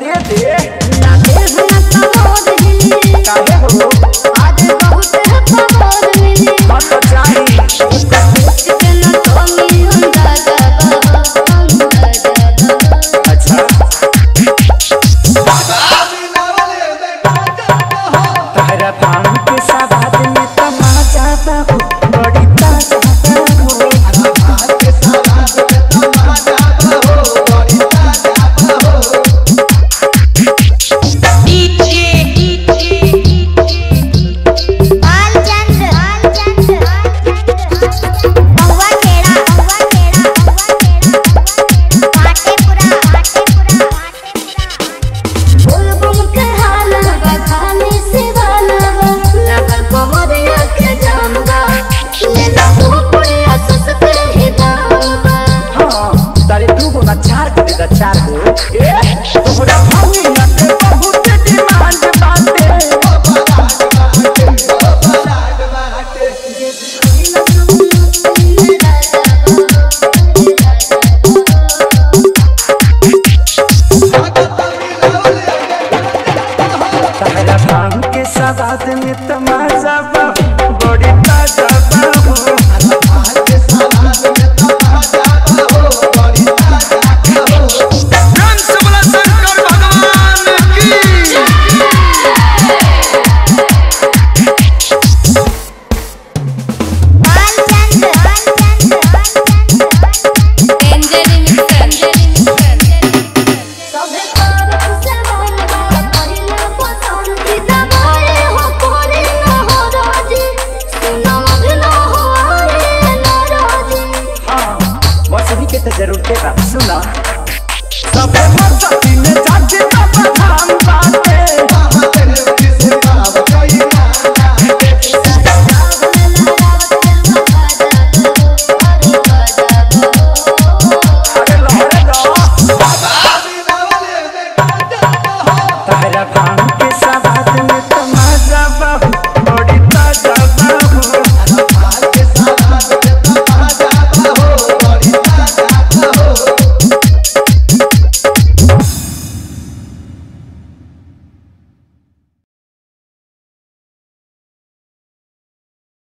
दे दे। गच्छातु से ज़रूर के सुना। जाके बाबा